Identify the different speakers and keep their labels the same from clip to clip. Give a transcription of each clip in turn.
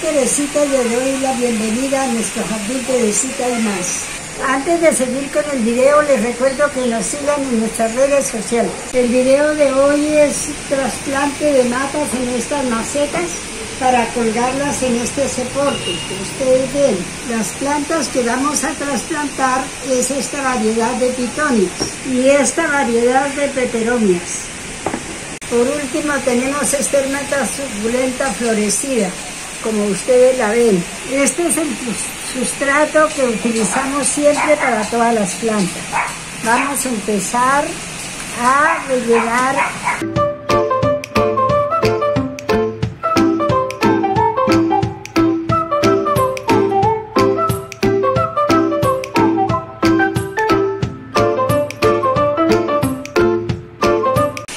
Speaker 1: Teresita y le doy la bienvenida a nuestro jardín Teresita y más. Antes de seguir con el video les recuerdo que nos sigan en nuestras redes sociales. El video de hoy es trasplante de matas en estas macetas para colgarlas en este soporte que ustedes ven. Las plantas que vamos a trasplantar es esta variedad de pitonias y esta variedad de peperomias. Por último tenemos esta hermeta suculenta florecida, como ustedes la ven. Este es el sustrato que utilizamos siempre para todas las plantas. Vamos a empezar a rellenar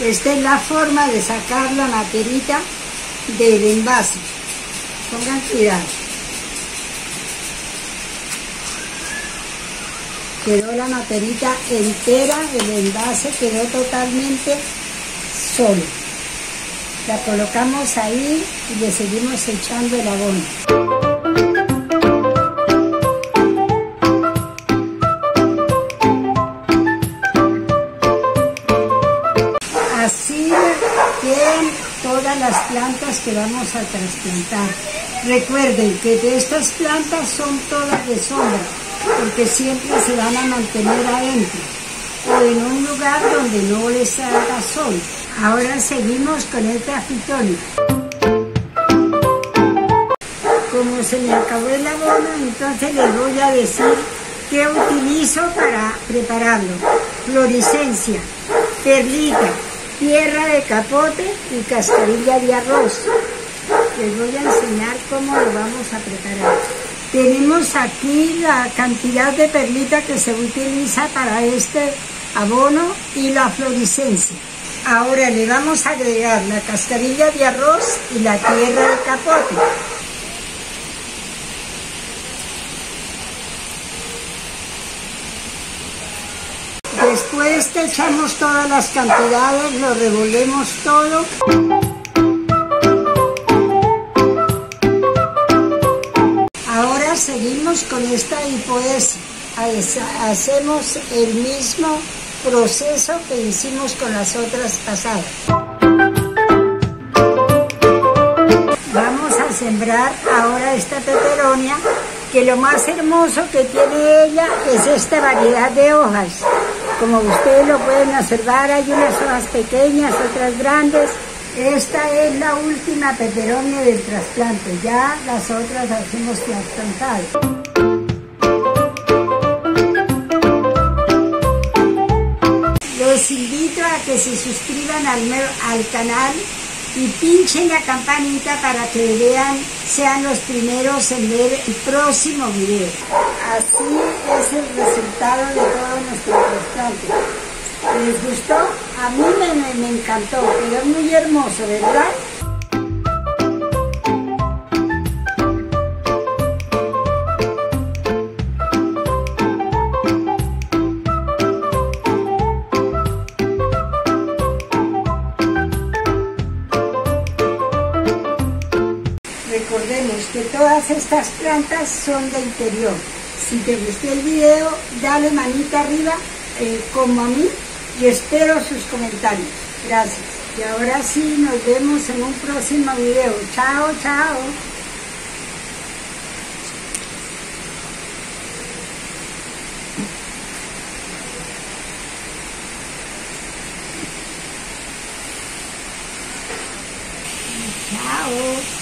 Speaker 1: Esta es la forma de sacar la materita del envase. Pongan cuidado. Quedó la materita entera, el envase quedó totalmente solo. La colocamos ahí y le seguimos echando el abono. Plantas que vamos a trasplantar. Recuerden que de estas plantas son todas de sombra, porque siempre se van a mantener adentro o en un lugar donde no les haga sol. Ahora seguimos con el trafitón. Como se me acabó el abono, entonces les voy a decir qué utilizo para prepararlo. Florescencia, perlita, tierra de capote y cascarilla de arroz. Les voy a enseñar cómo lo vamos a preparar. Tenemos aquí la cantidad de perlita que se utiliza para este abono y la florescencia. Ahora le vamos a agregar la cascarilla de arroz y la tierra de capote. Después que echamos todas las cantidades, lo revolvemos todo. Ahora seguimos con esta hipoesis. Hacemos el mismo proceso que hicimos con las otras pasadas. Vamos a sembrar ahora esta peperonia que lo más hermoso que tiene ella es esta variedad de hojas. Como ustedes lo pueden observar, hay unas hojas pequeñas, otras grandes. Esta es la última peperonia del trasplante, ya las otras las hemos trasplantado. Los invito a que se suscriban al, al canal y pinchen la campanita para que vean, sean los primeros en ver el próximo video. Así es el resultado de todo nuestro trasplante. ¿Les gustó? A mí me, me encantó, quedó muy hermoso, ¿verdad? Recordemos que todas estas plantas son de interior. Si te gustó el video, dale manita arriba, eh, como a mí, y espero sus comentarios. Gracias. Y ahora sí, nos vemos en un próximo video. Chao, chao. Chao.